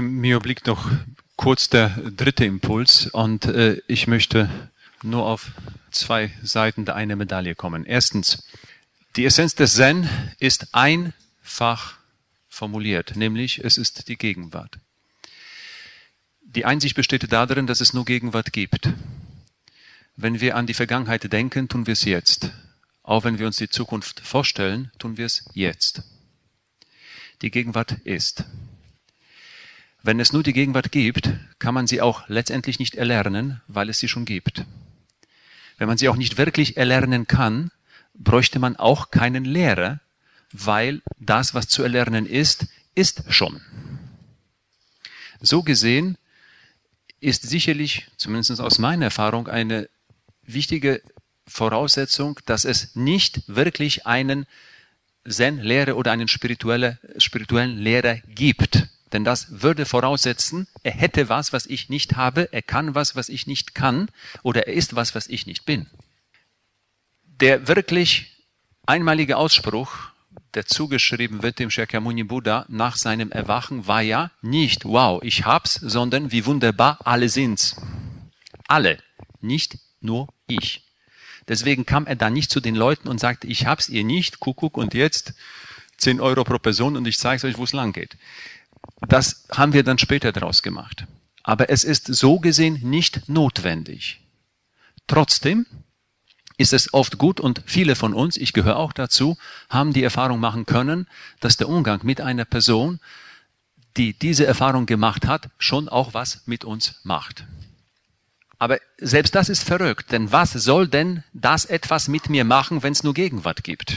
Mir obliegt noch kurz der dritte Impuls und äh, ich möchte nur auf zwei Seiten der eine Medaille kommen. Erstens, die Essenz des Zen ist einfach formuliert, nämlich es ist die Gegenwart. Die Einsicht besteht darin, dass es nur Gegenwart gibt. Wenn wir an die Vergangenheit denken, tun wir es jetzt. Auch wenn wir uns die Zukunft vorstellen, tun wir es jetzt. Die Gegenwart ist. Wenn es nur die Gegenwart gibt, kann man sie auch letztendlich nicht erlernen, weil es sie schon gibt. Wenn man sie auch nicht wirklich erlernen kann, bräuchte man auch keinen Lehrer, weil das, was zu erlernen ist, ist schon. So gesehen ist sicherlich, zumindest aus meiner Erfahrung, eine wichtige Voraussetzung, dass es nicht wirklich einen Zen-Lehrer oder einen spirituelle, spirituellen Lehrer gibt. Denn das würde voraussetzen, er hätte was, was ich nicht habe, er kann was, was ich nicht kann, oder er ist was, was ich nicht bin. Der wirklich einmalige Ausspruch, der zugeschrieben wird dem Shakyamuni Buddha nach seinem Erwachen, war ja nicht, wow, ich hab's, sondern wie wunderbar alle sind's. Alle, nicht nur ich. Deswegen kam er dann nicht zu den Leuten und sagte, ich hab's ihr nicht, Kuckuck, und jetzt 10 Euro pro Person und ich zeige euch, wo es lang geht. Das haben wir dann später daraus gemacht. Aber es ist so gesehen nicht notwendig. Trotzdem ist es oft gut und viele von uns, ich gehöre auch dazu, haben die Erfahrung machen können, dass der Umgang mit einer Person, die diese Erfahrung gemacht hat, schon auch was mit uns macht. Aber selbst das ist verrückt, denn was soll denn das etwas mit mir machen, wenn es nur Gegenwart gibt?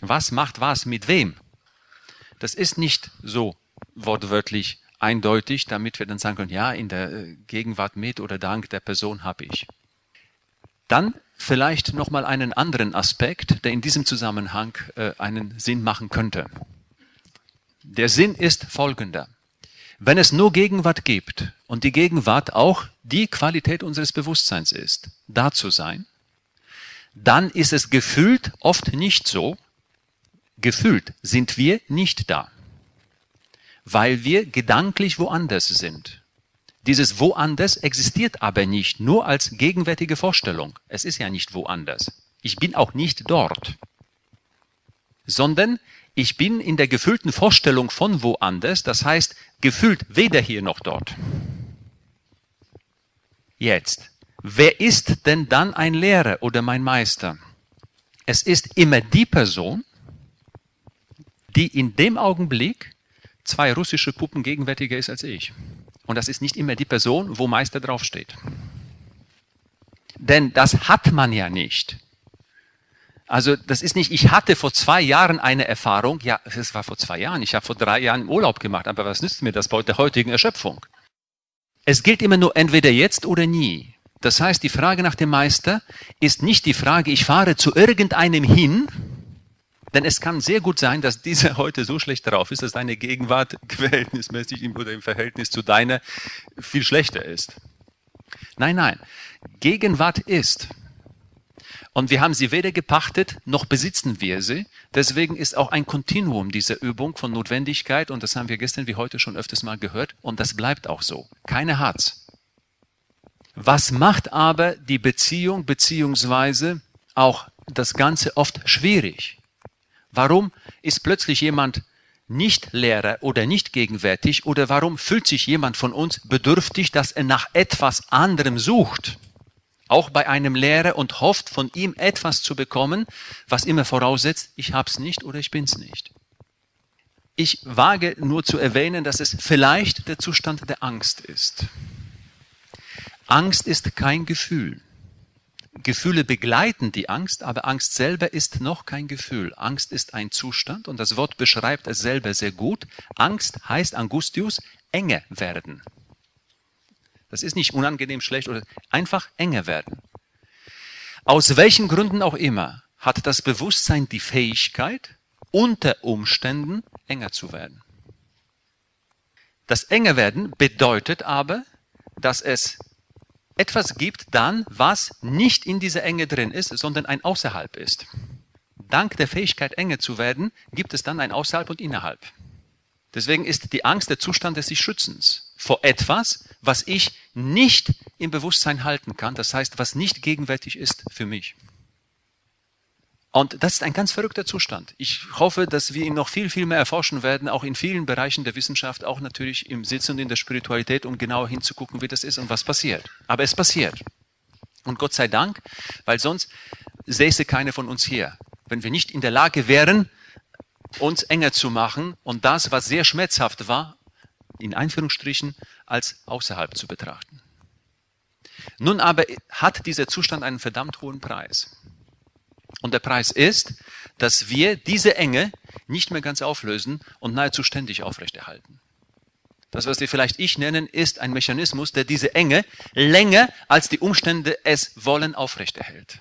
Was macht was mit wem? Das ist nicht so wortwörtlich eindeutig, damit wir dann sagen können, ja, in der äh, Gegenwart mit oder dank der Person habe ich. Dann vielleicht nochmal einen anderen Aspekt, der in diesem Zusammenhang äh, einen Sinn machen könnte. Der Sinn ist folgender. Wenn es nur Gegenwart gibt und die Gegenwart auch die Qualität unseres Bewusstseins ist, da zu sein, dann ist es gefühlt oft nicht so. Gefühlt sind wir nicht da, weil wir gedanklich woanders sind. Dieses woanders existiert aber nicht nur als gegenwärtige Vorstellung. Es ist ja nicht woanders. Ich bin auch nicht dort, sondern ich bin in der gefühlten Vorstellung von woanders, das heißt gefühlt weder hier noch dort. Jetzt, wer ist denn dann ein Lehrer oder mein Meister? Es ist immer die Person, die in dem Augenblick zwei russische Puppen gegenwärtiger ist als ich. Und das ist nicht immer die Person, wo Meister draufsteht. Denn das hat man ja nicht. Also das ist nicht, ich hatte vor zwei Jahren eine Erfahrung, ja, es war vor zwei Jahren, ich habe vor drei Jahren Urlaub gemacht, aber was nützt mir das bei der heutigen Erschöpfung? Es gilt immer nur entweder jetzt oder nie. Das heißt, die Frage nach dem Meister ist nicht die Frage, ich fahre zu irgendeinem hin, denn es kann sehr gut sein, dass dieser heute so schlecht drauf ist, dass deine Gegenwart verhältnismäßig oder im Verhältnis zu deiner viel schlechter ist. Nein, nein. Gegenwart ist. Und wir haben sie weder gepachtet, noch besitzen wir sie. Deswegen ist auch ein Kontinuum dieser Übung von Notwendigkeit, und das haben wir gestern wie heute schon öfters mal gehört, und das bleibt auch so. Keine Harz. Was macht aber die Beziehung beziehungsweise auch das Ganze oft schwierig? Warum ist plötzlich jemand nicht Lehrer oder nicht gegenwärtig oder warum fühlt sich jemand von uns bedürftig, dass er nach etwas anderem sucht? auch bei einem Lehrer und hofft von ihm etwas zu bekommen, was immer voraussetzt, ich hab's nicht oder ich bin's nicht. Ich wage nur zu erwähnen, dass es vielleicht der Zustand der Angst ist. Angst ist kein Gefühl. Gefühle begleiten die Angst, aber Angst selber ist noch kein Gefühl. Angst ist ein Zustand und das Wort beschreibt es selber sehr gut. Angst heißt Angustius enge werden. Das ist nicht unangenehm schlecht oder einfach enger werden. Aus welchen Gründen auch immer hat das Bewusstsein die Fähigkeit, unter Umständen enger zu werden. Das enger werden bedeutet aber, dass es etwas gibt dann, was nicht in dieser Enge drin ist, sondern ein Außerhalb ist. Dank der Fähigkeit, enger zu werden, gibt es dann ein Außerhalb und Innerhalb. Deswegen ist die Angst der Zustand des sich Schützens vor etwas, was ich nicht im Bewusstsein halten kann, das heißt, was nicht gegenwärtig ist für mich. Und das ist ein ganz verrückter Zustand. Ich hoffe, dass wir ihn noch viel, viel mehr erforschen werden, auch in vielen Bereichen der Wissenschaft, auch natürlich im Sitz und in der Spiritualität, um genauer hinzugucken, wie das ist und was passiert. Aber es passiert. Und Gott sei Dank, weil sonst säße keine von uns hier. Wenn wir nicht in der Lage wären, uns enger zu machen und das, was sehr schmerzhaft war, in Einführungsstrichen als außerhalb zu betrachten. Nun aber hat dieser Zustand einen verdammt hohen Preis. Und der Preis ist, dass wir diese Enge nicht mehr ganz auflösen und nahezu ständig aufrechterhalten. Das, was wir vielleicht Ich nennen, ist ein Mechanismus, der diese Enge länger als die Umstände es wollen aufrechterhält.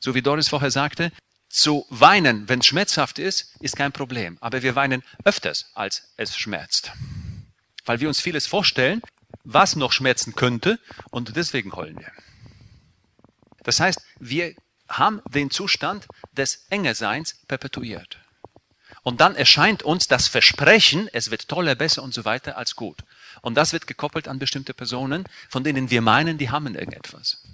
So wie Doris vorher sagte, zu weinen, wenn es schmerzhaft ist, ist kein Problem. Aber wir weinen öfters, als es schmerzt. Weil wir uns vieles vorstellen, was noch schmerzen könnte und deswegen heulen wir. Das heißt, wir haben den Zustand des Engeseins perpetuiert. Und dann erscheint uns das Versprechen, es wird toller, besser und so weiter als gut. Und das wird gekoppelt an bestimmte Personen, von denen wir meinen, die haben irgendetwas.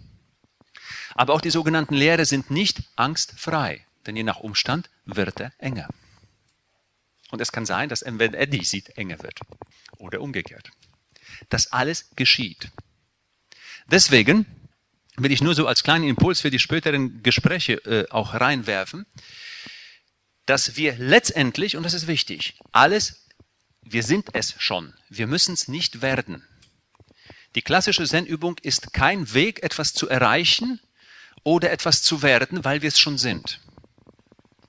Aber auch die sogenannten Lehre sind nicht angstfrei, denn je nach Umstand wird er enger. Und es kann sein, dass wenn er dich sieht, enger wird. Oder umgekehrt. Das alles geschieht. Deswegen will ich nur so als kleinen Impuls für die späteren Gespräche äh, auch reinwerfen, dass wir letztendlich, und das ist wichtig, alles, wir sind es schon, wir müssen es nicht werden. Die klassische Zen-Übung ist kein Weg, etwas zu erreichen oder etwas zu werden, weil wir es schon sind.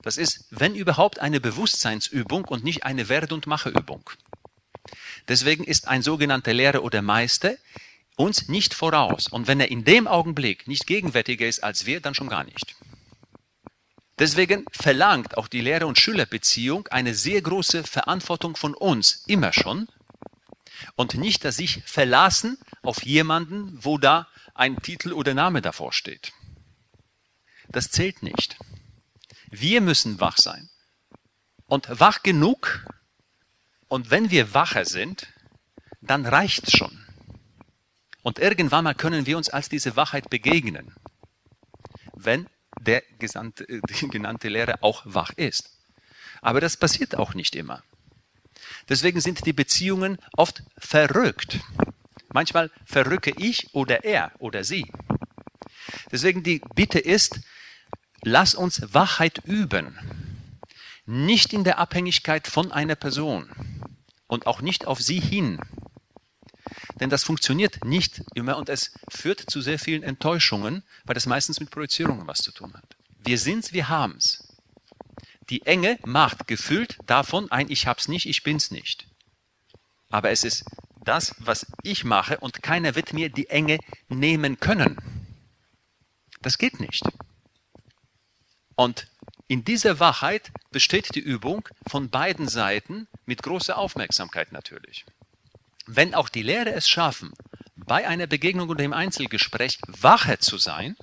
Das ist, wenn überhaupt, eine Bewusstseinsübung und nicht eine Werde- und Macheübung. Deswegen ist ein sogenannter Lehrer oder Meister uns nicht voraus. Und wenn er in dem Augenblick nicht gegenwärtiger ist als wir, dann schon gar nicht. Deswegen verlangt auch die Lehrer- und Schülerbeziehung eine sehr große Verantwortung von uns, immer schon. Und nicht, dass sich verlassen auf jemanden, wo da ein Titel oder Name davor steht. Das zählt nicht. Wir müssen wach sein. Und wach genug. Und wenn wir wacher sind, dann reicht's schon. Und irgendwann mal können wir uns als diese Wahrheit begegnen, wenn der gesandte, äh, genannte Lehre auch wach ist. Aber das passiert auch nicht immer. Deswegen sind die Beziehungen oft verrückt. Manchmal verrücke ich oder er oder sie. Deswegen die Bitte ist, lass uns Wahrheit üben. Nicht in der Abhängigkeit von einer Person und auch nicht auf sie hin. Denn das funktioniert nicht immer und es führt zu sehr vielen Enttäuschungen, weil das meistens mit Projizierungen was zu tun hat. Wir sind's, wir haben's. Die Enge macht gefühlt davon ein Ich hab's nicht, ich bin's nicht. Aber es ist das, was ich mache und keiner wird mir die Enge nehmen können. Das geht nicht. Und in dieser Wahrheit besteht die Übung von beiden Seiten mit großer Aufmerksamkeit natürlich. Wenn auch die Lehrer es schaffen, bei einer Begegnung oder im Einzelgespräch wacher zu sein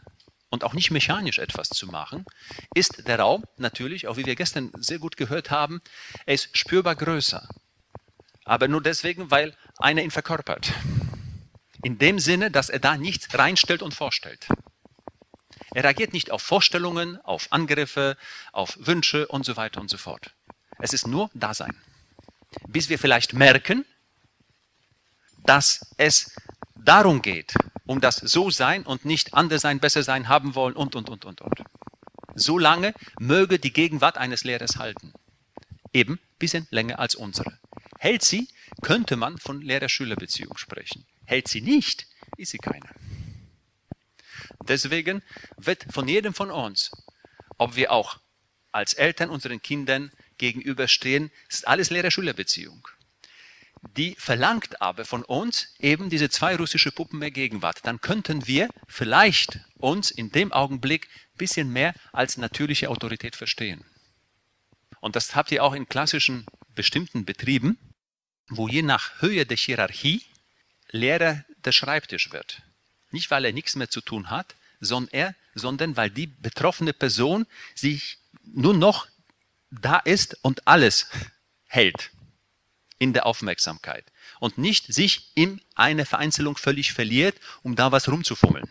und auch nicht mechanisch etwas zu machen, ist der Raum natürlich, auch wie wir gestern sehr gut gehört haben, er ist spürbar größer. Aber nur deswegen, weil einer ihn verkörpert. In dem Sinne, dass er da nichts reinstellt und vorstellt. Er reagiert nicht auf Vorstellungen, auf Angriffe, auf Wünsche und so weiter und so fort. Es ist nur Dasein. Bis wir vielleicht merken, dass es darum geht, um das So-Sein und nicht anders sein, besser sein, haben wollen und, und, und, und, und. Solange möge die Gegenwart eines Lehrers halten. Eben bisschen länger als unsere. Hält sie, könnte man von Lehrer-Schüler-Beziehung sprechen. Hält sie nicht, ist sie keine. Deswegen wird von jedem von uns, ob wir auch als Eltern unseren Kindern gegenüberstehen, ist alles Lehrer-Schüler-Beziehung. Die verlangt aber von uns eben diese zwei russische Puppen mehr Gegenwart. Dann könnten wir vielleicht uns in dem Augenblick ein bisschen mehr als natürliche Autorität verstehen. Und das habt ihr auch in klassischen bestimmten Betrieben, wo je nach Höhe der Hierarchie Lehrer der Schreibtisch wird. Nicht, weil er nichts mehr zu tun hat, sondern, er, sondern weil die betroffene Person sich nur noch da ist und alles hält. In der Aufmerksamkeit und nicht sich in eine Vereinzelung völlig verliert, um da was rumzufummeln.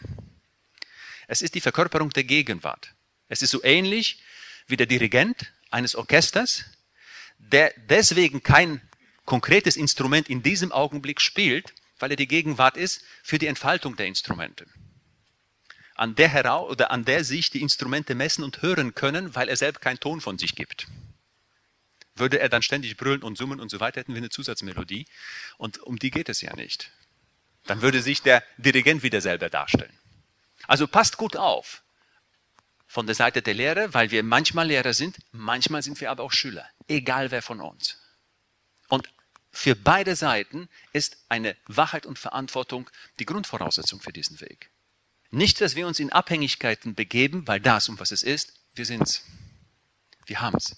Es ist die Verkörperung der Gegenwart. Es ist so ähnlich wie der Dirigent eines Orchesters, der deswegen kein konkretes Instrument in diesem Augenblick spielt, weil er die Gegenwart ist für die Entfaltung der Instrumente. An der, heraus, oder an der sich die Instrumente messen und hören können, weil er selbst keinen Ton von sich gibt. Würde er dann ständig brüllen und summen und so weiter, hätten wir eine Zusatzmelodie. Und um die geht es ja nicht. Dann würde sich der Dirigent wieder selber darstellen. Also passt gut auf von der Seite der Lehre, weil wir manchmal Lehrer sind, manchmal sind wir aber auch Schüler, egal wer von uns. Und für beide Seiten ist eine Wahrheit und Verantwortung die Grundvoraussetzung für diesen Weg. Nicht, dass wir uns in Abhängigkeiten begeben, weil das, um was es ist, wir sind's. Wir haben's.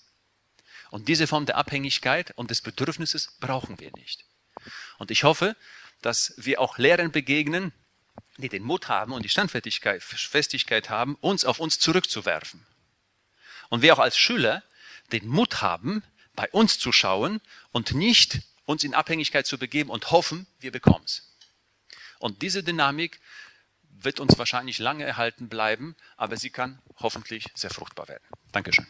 Und diese Form der Abhängigkeit und des Bedürfnisses brauchen wir nicht. Und ich hoffe, dass wir auch Lehrern begegnen, die den Mut haben und die Standfestigkeit Festigkeit haben, uns auf uns zurückzuwerfen. Und wir auch als Schüler den Mut haben, bei uns zu schauen und nicht uns in Abhängigkeit zu begeben und hoffen, wir bekommen es. Und diese Dynamik wird uns wahrscheinlich lange erhalten bleiben, aber sie kann hoffentlich sehr fruchtbar werden. Dankeschön.